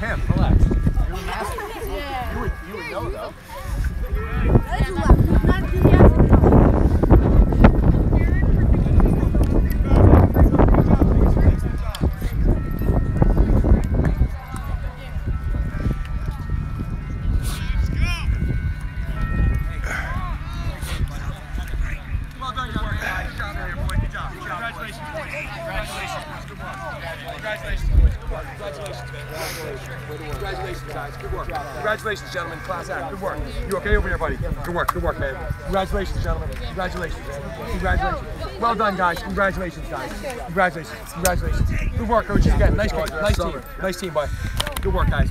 him. Relax. You're the master. Yeah. You would, you would know, though. Congratulations, boys. Congratulations. Congratulations. Congratulations, man. Congratulations, guys. Good work. Congratulations, gentlemen. Class act. Good work. You okay over here, buddy? Good work. Good work, man. Congratulations, gentlemen. Congratulations. Congratulations. Well done, guys. Congratulations, guys. Congratulations. Congratulations. Good work, coaches. Again, nice. Nice team. Nice team, boy. Good work, guys.